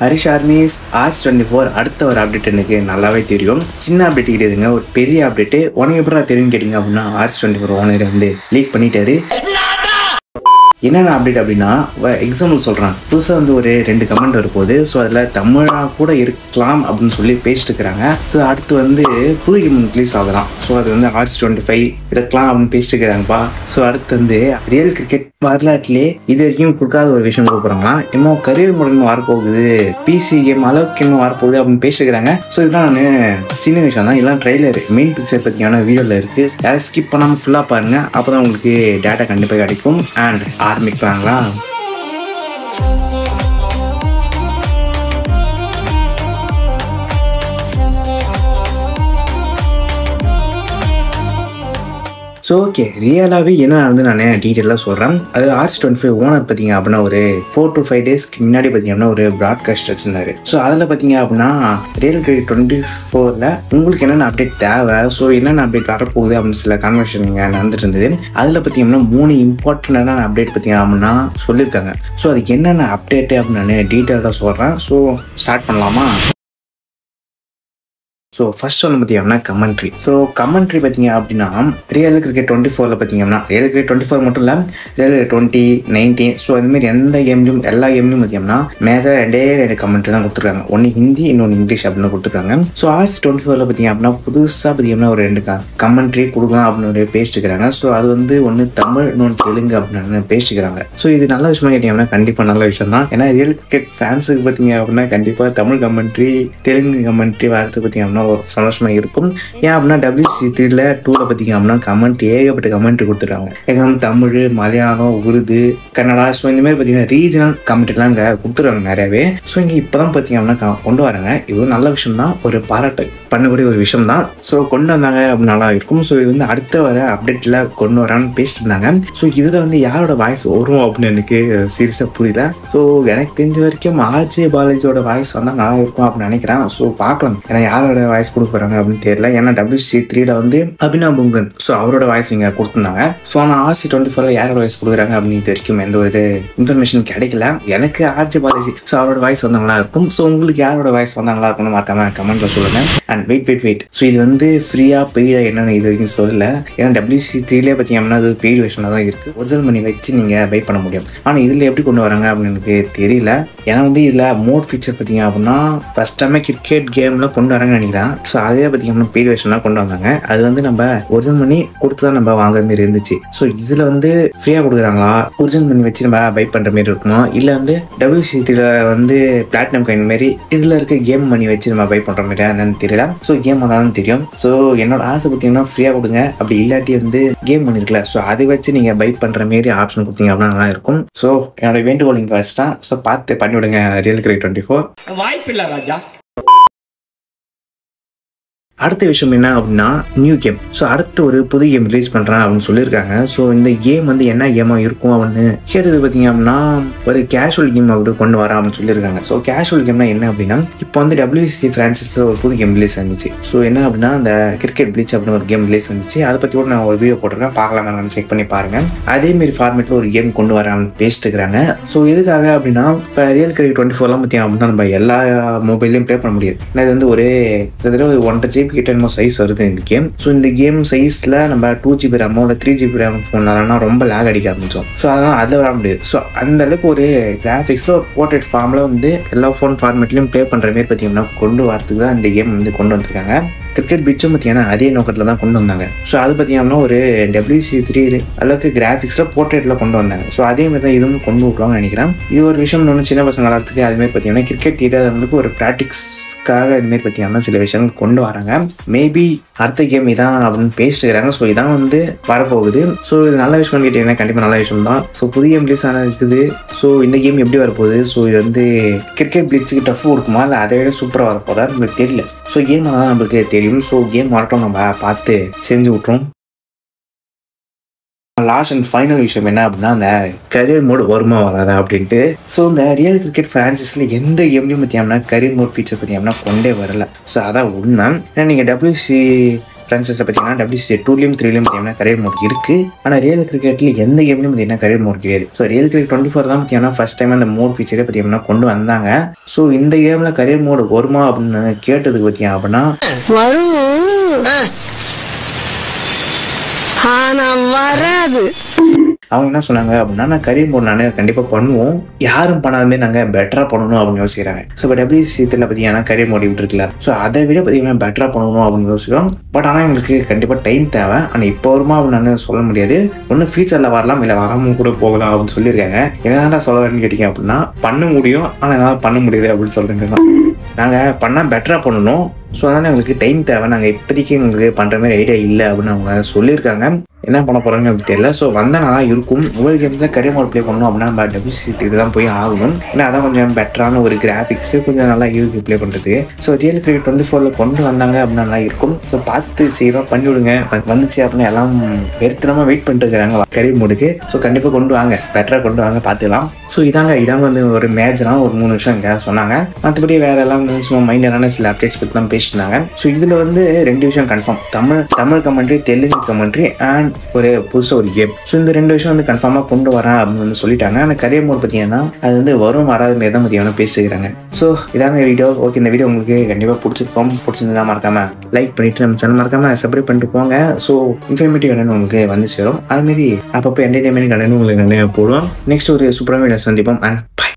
Harish armies RC twenty four அடுத்த ஒரு update எனக்கு நல்லாவே தெரியும். சின்ன அப்டேட் கிடையாதுங்க ஒரு பெரிய அப்டேட்டு உனக்கு எப்படி தெரியும் கேட்டிங்க அப்படின்னா ஆர்ஸ் டுவெண்ட்டி ஃபோர் ஓனர் வந்து லீக் பண்ணிட்டாரு. என்னென்ன அப்டேட் அப்படின்னா எக்ஸாம்பிள் சொல்கிறேன் புதுசாக வந்து ஒரு ரெண்டு கமெண்ட் வரும்போது ஸோ அதில் தமிழாக கூட இருக்கலாம் அப்படின்னு சொல்லி பேசிட்டு இருக்கிறாங்க. ஸோ அடுத்து வந்து புது கேம் ரிலீஸ் ஆகலாம். ஸோ அது வந்து ஆர்ஸ் டுவெண்ட்டி ஃபைவ் இருக்கலாம் அப்படின்னு பேசிட்டு இருக்கிறாங்கப்பா. ஸோ அடுத்து வந்து ரியல் கிரிக்கெட் வரலாற்றிலே இது வரைக்கும் கொடுக்காத ஒரு விஷயம் கொடுக்குறாங்கன்னா போகிறாங்களாம் இன்னும் கரியர் முடன் வரப்போகுது. பிசி கேம் அளவுக்கு இன்னும் வரப்போகுது அப்படின்னு பேசிக்கிறாங்க ஸோ இதெல்லாம் நான் சின்ன விஷயம் தான். இதெல்லாம் ட்ரெய்லர் மெயின் பிக்சர் பற்றியான வீடியோவில் இருக்குது யாரும் ஸ்கிப் பண்ணாமல் ஃபுல்லாக பாருங்கள் அப்போ தான் உங்களுக்கு டேட்டா கண்டிப்பாக கிடைக்கும். அண்ட் ஆரம்பிக்கிறாங்களா ஸோ ஓகே ரியலாகவே என்ன நடந்து நான் டீட்டெயிலாக சொல்கிறேன் அது ஆர்ஸ் டுவெண்ட்டி ஃபைவ் ஓனர் பார்த்தீங்க அப்படின்னா ஒரு ஃபோர் டு ஃபைவ் டேஸ்க்கு முன்னாடி பார்த்தீங்க அப்படின்னா ஒரு ப்ராட்காஸ்ட் வச்சிருந்தாரு. ஸோ அதில் பார்த்தீங்க அப்படின்னா ரியல் கிரிக்கெட் டுவெண்ட்டி ஃபோரில் உங்களுக்கு என்னென்ன அப்டேட் தேவை? ஸோ என்னென்ன அப்டேட் வரப்போகுது அப்படின்னு சில கன்வர்ஷன் இங்கே நடந்துட்டு இருந்தது. அதில் பார்த்தீங்கன்னா மூணு இம்பார்ட்டண்டான அப்டேட் பார்த்தீங்க அப்படின்னா சொல்லியிருக்காங்க. ஸோ அதுக்கு என்னென்ன அப்டேட்டு அப்படின்னு நான் டீட்டெயிலாக சொல்கிறேன் ஸோ ஸ்டார்ட் பண்ணலாமா? ஸோ ஃபர்ஸ்ட் ஒன்று பார்த்தீங்கன்னா கமெண்ட்ரி ஸோ கமெண்ட்ரி பார்த்தீங்க அப்படின்னா ரியல் கிரிக்கெட் டுவெண்ட்டி ஃபோரில் பார்த்தீங்கன்னா ரியல் கிரிக்கெட் டுவெண்ட்டி ஃபோர் மட்டும் இல்லை ரியல் டுவெண்ட்டி நைன்டீன் ஸோ அதுமாரி எந்த கேம்லையும் எல்லா கேம்லையும் பார்த்தீங்கன்னா மேஜராக ரெண்டே ரெண்டு கமெண்ட்ரி தான் கொடுத்துருக்காங்க. ஒன்று ஹிந்தி இன்னொன்று இங்கிலீஷ் அப்படின்னு கொடுத்துருக்காங்க. ஸோ ஆர்ஸ் டுவெண்ட்டி ஃபோரில் பார்த்தீங்க அப்படின்னா புதுசாக பார்த்தீங்கன்னா ஒரு ரெண்டு கமெண்ட்ரி கொடுக்கலாம் அப்படின்னு ஒரு பேசிட்டுருக்காங்க ஸோ அது வந்து ஒன்று தமிழ் இன்னொன்று தெலுங்கு அப்படின்னு பேசிக்கிறாங்க ஸோ இது நல்ல விஷயமா கேட்டீங்கன்னா கண்டிப்பாக நல்ல விஷயம் தான். ஏன்னா ரியல் கிரிக்கெட் ஃபேன்ஸுக்கு பார்த்தீங்க அப்படின்னா கண்டிப்பாக தமிழ் கமெண்ட்ரி தெலுங்கு கமெண்ட்ரி வார்த்தை பார்த்தீங்க அப்படின்னா ஒரு சந்தோஷமா இருக்கும். ஏன் அப்படின்னா டபிள்யூசி த்ரீல டூல பார்த்தீங்க அப்படின்னா கமெண்ட் ஏகப்பட்ட கமெண்ட் கொடுத்துருக்காங்க ஏகம் தமிழ் மலையாளம் உருது கன்னடா ஸோ இந்த மாதிரி பார்த்தீங்கன்னா ரீஜனல் கமெண்ட்லாம் இங்கே கொடுத்துருவாங்க நிறையவே. ஸோ இங்கே இப்போ தான் பார்த்தீங்க அப்படின்னா க- கொண்டு வராங்க. இது ஒரு நல்ல விஷயம் தான். ஒரு பாராட்டு பண்ணக்கூடிய ஒரு விஷயம் தான். ஸோ கொண்டு வந்தாங்க அப்படின்னு நல்லா இருக்கும். ஸோ இது வந்து அடுத்த வர அப்டேட்டில் கொண்டு வரான்னு பேசிட்டு இருந்தாங்க. ஸோ இதில் வந்து யாரோட வாய்ஸ் வரும் அப்படின்னு எனக்கு சீரியஸாக புரியல. ஸோ எனக்கு தெரிஞ்ச வரைக்கும் ஆர்ஜே பாலாஜியோட வாய்ஸ் வந்தால் நல்லா இருக்கும் அப்படின்னு நினைக்கிறேன். ஸோ பார்க்கலாம். ஏன்னா யாரோட வாய்ஸ் கொடுக்க போகிறாங்க அப்படின்னு தெரியல. ஏன்னா டபிள்யூசி த்ரீல வந்து அபினா புங்கன் ஸோ அவரோட வாய்ஸ் இங்கே கொடுத்துருந்தாங்க. ஸோ ஆனால் ஆர்சி டுவெண்ட்டி ஃபோரில் யாரோட வாய்ஸ் கொடுக்குறாங்க அப்படின்னு இது வரைக்கும் எந்த ஒரு இன்ஃபர்மேஷன் கிடைக்கல. எனக்கு ஆர்ஜி பாலாஜி ஸோ அவரோட வாய்ஸ் வந்தால் நல்லா இருக்கும். ஸோ உங்களுக்கு யாரோட வாய்ஸ் வந்தால் நல்லா இருக்கும்னு மறக்காம கமெண்ட்ல சொல்லுங்க. And wait wait wait so இது வந்து ஃப்ரீயாக பெய்டா என்னன்னு இது வரைக்கும் சொல்லல. ஏன்னா டபிள்யூசி த்ரீலே பார்த்தீங்கன்னா அது பெய்டு வெர்ஷனாக தான் இருக்குது ஒரிஜினல் மணி வச்சு நீங்கள் பை பண்ண முடியும். ஆனால் இதில் எப்படி கொண்டு வராங்க அப்படின்னு எனக்கு தெரியல. ஏன்னா வந்து இதில் மோட் ஃபீச்சர் பார்த்தீங்க அப்படின்னா ஃபர்ஸ்ட் டைமே கிரிக்கெட் கேமில் கொண்டு வராங்கன்னு நினைக்கிறேன். ஸோ அதே பார்த்தீங்கன்னா பெய்டு வெர்ஷனாக கொண்டு வந்தாங்க. அது வந்து நம்ம ஒரிஜினல் மணி கொடுத்து தான் நம்ம வாங்குற மாதிரி இருந்துச்சு. ஸோ இதில் வந்து ஃப்ரீயாக கொடுக்குறாங்களா? ஒரிஜினல் மணி வச்சு நம்ம பை பண்ணுற மாதிரி இருக்குமா? இல்லை வந்து டபிள்யூசிடியில் வந்து பிளாட்டினம் காயின் மாதிரி இதில் இருக்க கேம் மணி வச்சு நம்ம பை பண்ணுற மாதிரி என்னன்னு தெரியல. ஸோ கேம் தான் தெரியும். ஸோ என்னோட ஆசை பார்த்தீங்கன்னா ஃப்ரீயாக கொடுங்க. அப்படி இல்லாட்டி வந்து கேம் மணி ஸோ அதை வச்சு நீங்கள் பை பண்ணுற மாரி ஆப்ஷன் கொடுத்தீங்க அப்படின்னா நல்லா இருக்கும். ஸோ என்னோட வேண்டுகோள் இங்கே வச்சுட்டேன். ஸோ பார்த்து பண்ணிவிடுங்க. ரியல் கிரேட் டுவெண்ட்டி ஃபோர் வாய்ப்பில்லை ராஜா. அடுத்த விஷயம் என்ன அப்படின்னா நியூ கேம் ஸோ அடுத்து ஒரு புது கேம் ரிலீஸ் பண்ணுறேன் அப்படின்னு சொல்லியிருக்காங்க. ஸோ இந்த கேம் வந்து என்ன கேமாக இருக்கும் அப்படின்னு கேட்டது பார்த்தீங்க அப்படின்னா ஒரு கேஷுவல் கேம் அப்படி கொண்டு வரேன் அப்படின்னு சொல்லியிருக்காங்க. ஸோ கேஷுவல் கேம்னா என்ன அப்படின்னா இப்போ வந்து டபிள்யூசி ஃப்ரான்சிஸில் ஒரு புது கேம் ரிலீஸ் இருந்துச்சு ஸோ என்ன அப்படின்னா அந்த கிரிக்கெட் பிளீச் அப்படின்னு ஒரு கேம் ரிலீஸ் இருந்துச்சு அதை பற்றி கூட நான் ஒரு வீடியோ போட்டிருக்கேன். பார்க்கலாம் செக் பண்ணி பாருங்கள் அதேமாரி ஃபார்மேட்டில் ஒரு கேம் கொண்டு வரேன் பேசிட்டு இருக்கிறாங்க ஸோ எதுக்காக அப்படின்னா இப்போ ரியல் கிரிக்கெட் டுவெண்ட்டி ஃபோர்லாம் பார்த்தீங்க அப்படின்னா நம்ம எல்லா மொபைல்லையும் ப்ளே பண்ண முடியாது. ஏன்னா இது வந்து ஒரே கிட்டத்தட்ட ஒரு ஒன்றரை ஜிபி கிட்ட என்னமோ சைஸ் வருது இந்த கேம் ஸோ இந்த கேம் சைஸில் நம்ம டூ ஜிபி ரேமோ இல்லை த்ரீ ஜிபி ரேம் ஃபோன்லனா ரொம்ப லேக் அடிக்க ஆரம்பிச்சோம் ஸோ அதனால் அதில் விட முடியாது. ஸோ அந்த அளவுக்கு ஒரு கிராஃபிக்ஸில் ஒரு போர்ட்ரேட் ஃபார்மில் வந்து எல்லா ஃபோன் ஃபார்மேட்லையும் ப்ளே பண்ணுற மாதிரி பார்த்தீங்கன்னா கொண்டு வரத்துக்கு தான் இந்த கேம் வந்து கொண்டு வந்திருக்காங்க. கிரிக்கெட் பிட்சும் பார்த்தீங்கன்னா அதே நோக்கத்தில் தான் கொண்டு வந்தாங்க. ஸோ அது பார்த்தீங்கன்னா ஒரு டபிள்யூசி த்ரீ அளவுக்கு கிராஃபிக்ஸில் போர்ட்ரேட்டில் கொண்டு வந்தாங்க. ஸோ அதே மாதிரி தான் இதுவும் கொண்டு வருவாங்கன்னு நினைக்கிறேன். இது ஒரு விஷயம் ஒன்று சின்ன பசங்க விளாட்றதுக்கு அதுமாதிரி பார்த்தீங்கன்னா கிரிக்கெட் தெரியாதவங்களுக்கு ஒரு ப்ராக்டிக்ஸ்க்காக இதுமாரி பார்த்தீங்கன்னா சில விஷயங்கள் கொண்டு வராங்க. மேபி அடுத்த கேம் இதான் அப்படின்னு பேசிட்டு இருக்காங்க ஸோ இதான் வந்து வரப்போகுது. ஸோ இது நல்ல விஷயம் கேட்டிங்கன்னா கண்டிப்பாக நல்ல விஷயம் தான். ஸோ புதிய கேம் ரிலீஸ் ஆன இருக்குது ஸோ இந்த கேம் எப்படி வரப்போகுது? ஸோ இது வந்து கிரிக்கெட் பிளிட்ஸுக்கு டஃப் கொடுக்குமா இல்லை அதை விட சூப்பராக வரப்போதா? நம்மளுக்கு தெரியல. ஸோ கேம் தான் நம்மளுக்கு தெரியும். ஸோ கேம் வரட்டும் நம்ம பார்த்து செஞ்சு விட்ருவோம் லாஸ்ட் அண்ட் ஃபைனல் விஷயம் என்ன அப்படின்னா அந்த கரியர் மோட் வருமா வராதா அப்படின்ட்டு. ஸோ இந்த ரியல் கிரிக்கெட் ஃப்ரான்ச்சைஸில் எந்த கேம்லையும் பார்த்தீங்கன்னா கரியர் மோட் ஃபீச்சர் பார்த்தீங்கன்னா கொண்டே வரல. ஸோ அதான் உண்மை. ஏன்னா நீங்கள் டபிள்யூசி ஃப்ரான்சைஸில் பார்த்தீங்கன்னா டபிள்யூசி டூலையும் த்ரீலையும் பார்த்தீங்கன்னா கரியர் மோட் இருக்குது ஆனால் ரியல் கிரிக்கெட்டில் எந்த கேம்லையும் பார்த்தீங்கன்னா கரியர் மோட் கிடையாது. So real cricket twenty four தான் பார்த்தீங்கன்னா ஃபஸ்ட் டைம் அந்த மோட் ஃபீச்சரே பார்த்தீங்கன்னா கொண்டு வந்தாங்க. ஸோ இந்த கேமில் கரியர் மோடு வருமா அப்படின்னு கேட்டதுக்கு பார்த்தீங்க அப்படின்னா ஆனா வராது. அவங்க என்ன சொன்னாங்க அப்படின்னா நான் கரியர் மோட் நானே கண்டிப்பாக பண்ணுவோம். யாரும் பண்ணாதமே நாங்கள் பெட்டராக பண்ணணும் அப்படின்னு யோசிக்கிறாங்க. ஸோ பட் எப்படி இதில் பார்த்தீங்கன்னா கரியர் மோடி விட்டுருக்கல ஸோ அதை விட பார்த்தீங்கன்னா பெட்டராக பண்ணணும் அப்படின்னு யோசிக்கிறோம் பட் ஆனால் எங்களுக்கு கண்டிப்பாக டைம் தேவை. ஆனால் இப்போ வருமா அப்படின்னு சொல்ல முடியாது. ஒன்றும் ஃபியூச்சரில் வரலாம் இல்லை வராமல் கூட போகலாம் அப்படின்னு சொல்லியிருக்காங்க. என்னதான் சொல்லுறதுன்னு கேட்டிங்க அப்படின்னா பண்ண முடியும். ஆனால் என்னால் பண்ண முடியாது அப்படின்னு சொல்கிறேன் நாங்கள் பண்ணால் பெட்டராக பண்ணணும். ஸோ அதனால் எங்களுக்கு டைம் தேவை. நாங்கள் இப்போதைக்கு எங்களுக்கு பண்ணுற மாதிரி ஐடியா இல்லை அப்படின்னு அவங்க சொல்லியிருக்காங்க. என்ன பண்ண போகிறாங்க அப்படி தெரியல. ஸோ வந்தால் நல்லா இருக்கும். மொபைல் கேம்ஸில் கரியர் மோட் ப்ளே பண்ணணும் அப்படின்னா நம்ம டபிள்யூசி தான் போய் ஆகணும். ஏன்னா அதான் கொஞ்சம் பெட்டரான ஒரு கிராஃபிக்ஸ் கொஞ்சம் நல்லா இருக்குது ப்ளே பண்ணுறது ஸோ ரியல் கிரிக்கெட் டுவெண்ட்டி ஃபோரில் கொண்டு வந்தாங்க அப்படின்னா நல்லா இருக்கும். ஸோ பார்த்து சீக்கிரம் பண்ணி விடுங்க. வந்துச்சு அப்படின்னு எல்லாம் வெறுத்தனமாக வெயிட் பண்ணிட்டு இருக்கிறாங்க கரியர் மோடுக்கு ஸோ கண்டிப்பாக கொண்டு வாங்க. பெட்டராக கொண்டு வாங்க பார்த்துக்கலாம். ஸோ இதாங்க இதாங்க வந்து ஒரு மேஜராக ஒரு மூணு விஷயம் இங்கே சொன்னாங்க. மற்றபடி வேறு எல்லாம் வந்து சும்மா மைனரான சில அப்டேட்ஸ் பற்றி தான் பேசினாங்க ஸோ இதில் வந்து ரெண்டு விஷயம் confirm Tamil Tamil commentary Telugu commentary and ஒரு புதுசாக ஒரு கேம் ஸோ இந்த ரெண்டு விஷயம் வந்து கன்ஃபார்மாக கொண்டு வரேன் அப்படின்னு வந்து சொல்லிட்டாங்க. ஆனால் கரியர் மோட் பார்த்தீங்கன்னா அது வந்து வரும் வராத மாரி தான் பார்த்தீங்கன்னா பேசிக்கிறாங்க. ஸோ இதாங்க வீடியோ ஓகே இந்த வீடியோ உங்களுக்கு கண்டிப்பாக பிடிச்சிருப்போம் பிடிச்சிருந்தா மறக்காம லைக் பண்ணிட்டு நம்ம சேனல் மறக்காம சப்ஸ்கிரைப் பண்ணிட்டு போங்க. ஸோ இன்ஃபர்மேட்டிவ் என்னென்னு உங்களுக்கு வந்து சேரும். அதுமாரி அப்பப்போ என்டர்டைன்மெண்ட் கடைன்னு உங்களுக்கு நிறைய போடுவோம். நெக்ஸ்ட் ஒரு சூப்பரான வீடியோ சந்திப்போம். And by